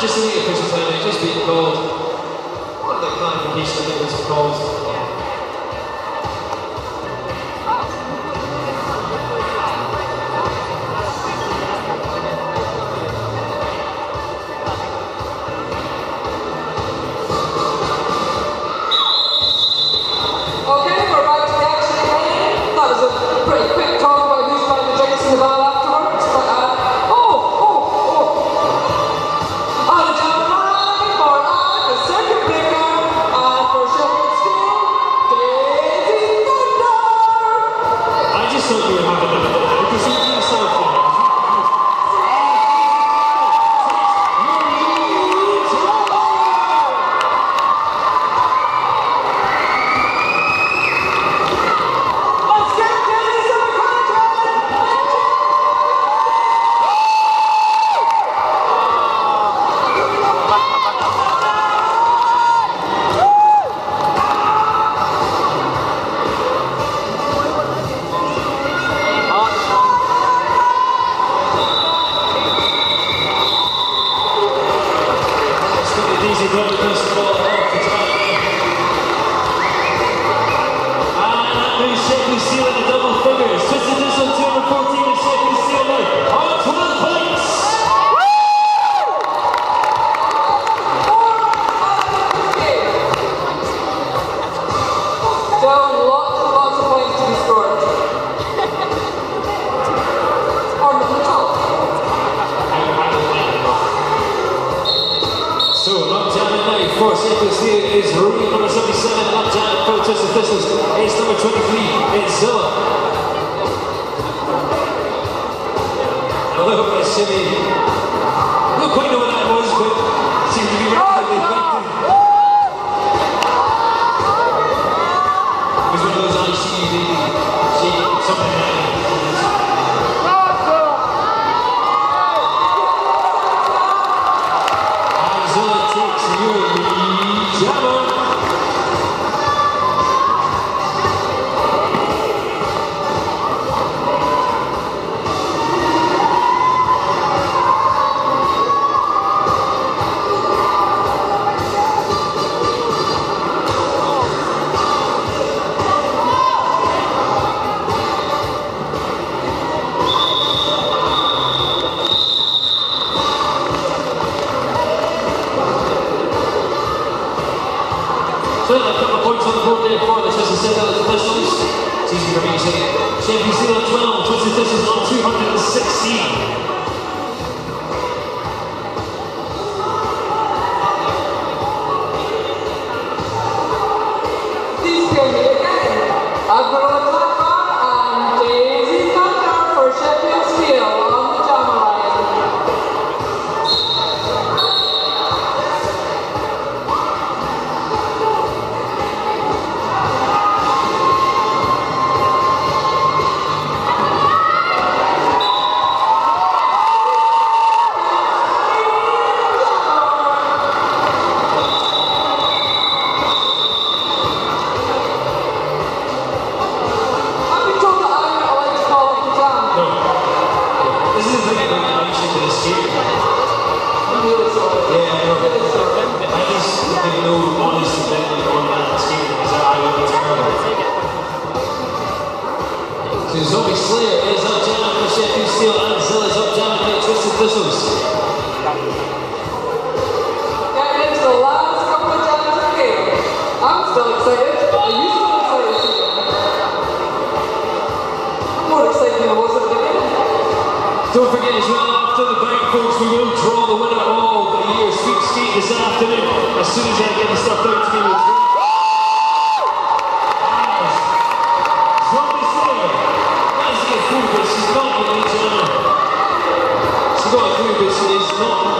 just a the official term, it just been called, what the kind of piece of it was called. For Sheffield Steel is Rooney, number 77. Up jamming for Twisted Thistles is number 23, it's Zilla. A little bit of shimmy. Not quite know what that was, but seems to be relatively effective. It was one of those ICU shaking something like And Zilla takes So a couple of points on the board there for the Twisted Thistles. Pistols. It's easy for me to say. Champion Steel on 12, Twisted Thistles on 216. These can be again. Admiral Zombie Slayer is up jamming for Sheffield Steel and Zilla's up jamming for Twisted Thistles. Getting into the last couple of jams of the game. I'm still excited. Are you still excited? I'm more excited than I was at the beginning. Don't forget as well, after the break, folks, we will draw the winner of the year's sweepskate this afternoon. As soon as I get the stuff out to me, we'll draw. Zombie Slayer. Let's get through, but she's not your lead jammer. She got a clue, but she is not your lead jammer because she did put track, finally put track on her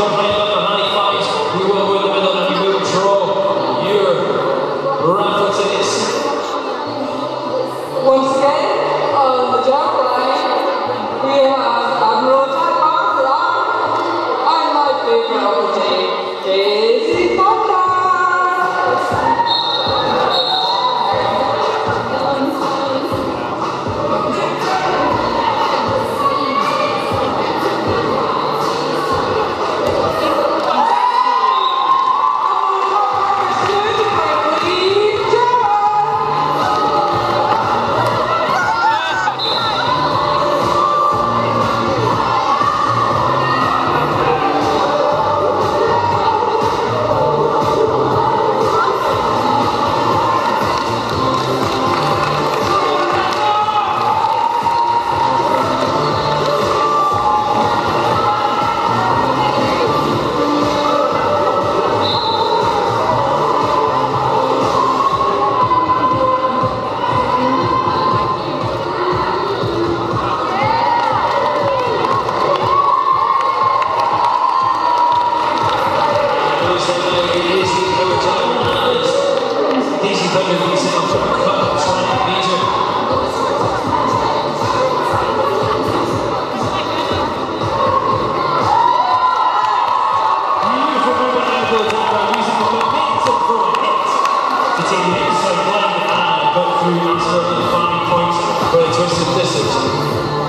minutes of one and got through absolutely points for the twisted thistles.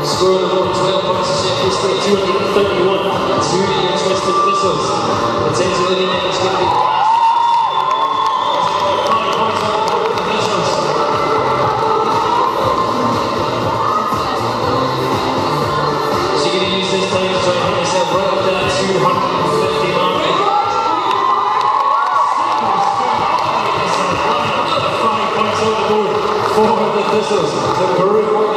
Scoring the 12 points to Sheffield Steel, 231 to the twisted thistles. Potentially the Five the board